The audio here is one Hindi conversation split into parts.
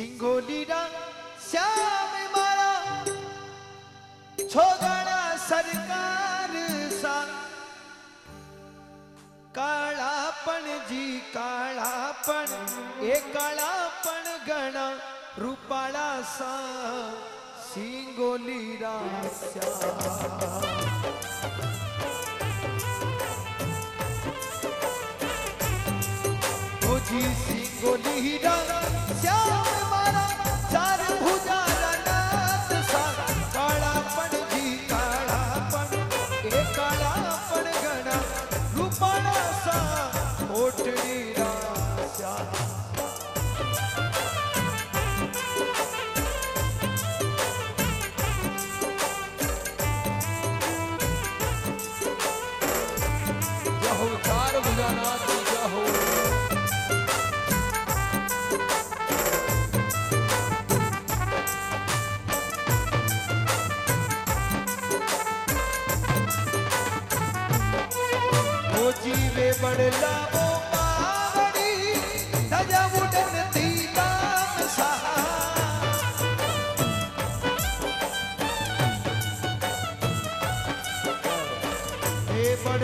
सिंगोलीरा श्याम मारा छोगणा सरकार सा। कालापन जी, कालापन ए कालापन गणा रूपाला सा। सिंगोलीरा श्याम। जी सिंगोलीरा श्याम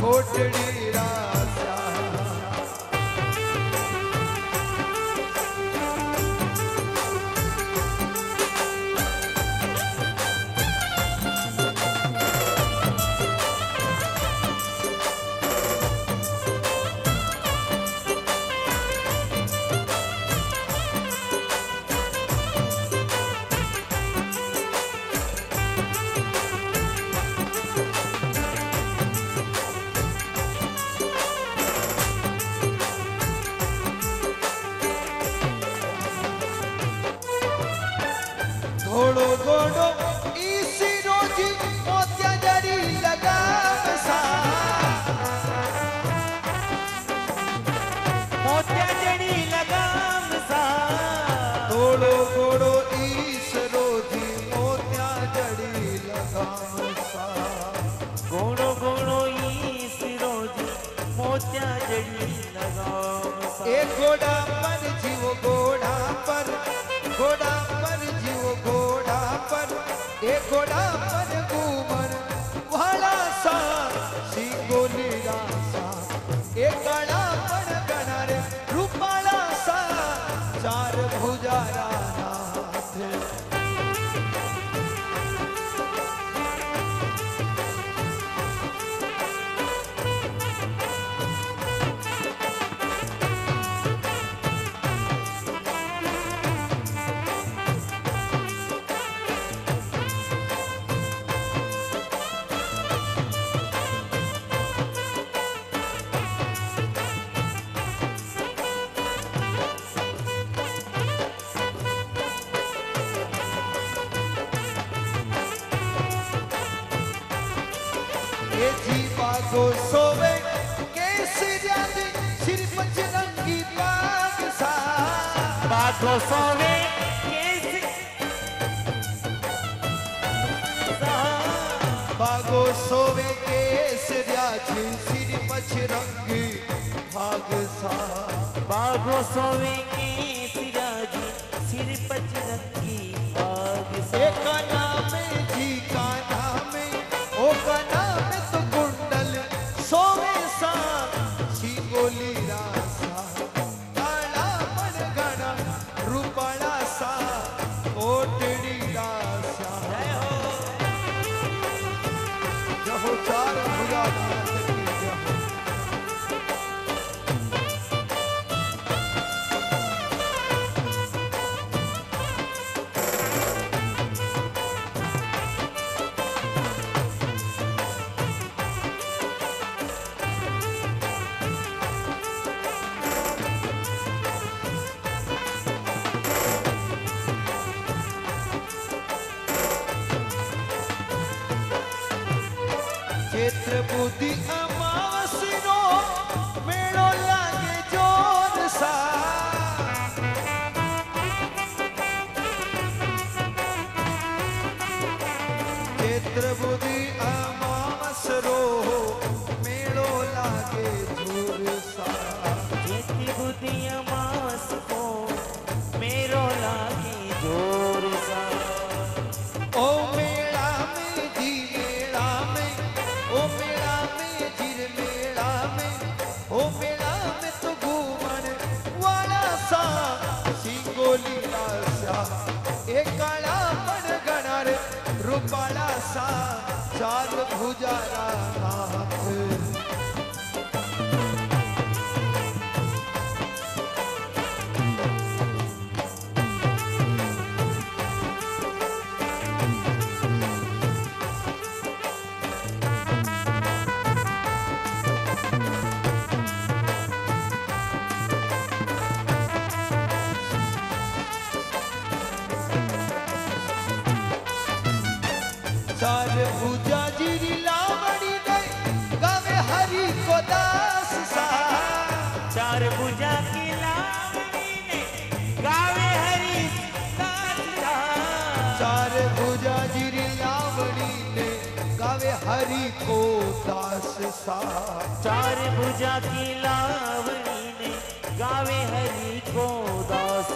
कोटडी घोड़ा पर जीव घोड़ा पर घोड़ा पर जीव घोड़ा पर हे घोड़ा पर घूमर जो सोवे कैसे सोवे कैसे बागो सोवे कैसे जाते सिर बजरंगी भाग सा। बागो सोवे कैसे जाते सिर बजरंगी Sebuti बड़ा सा चार भुजारा हाथ राजा की लावणी ने गावे हरि को दास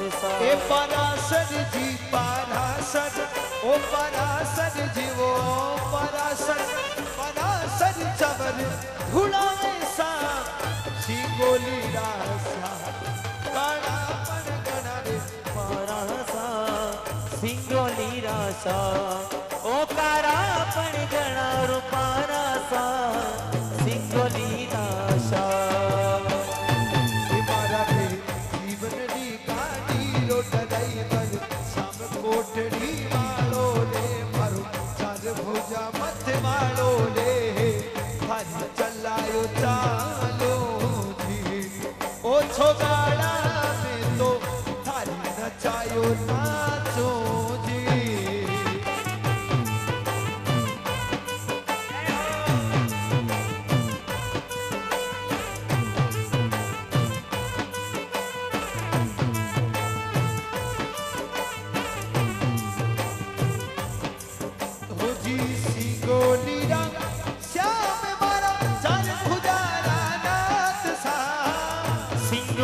ए पराशर जी पराशर ओ पराशर जी वो पराशर पराशर चबर घुड़ावे सा जी गोली रासा काड़ा पन गणा रे। परासा सिंगोली रासा ओ कारा पण गणा रूपा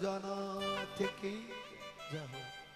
অজানা থেকে যা হোক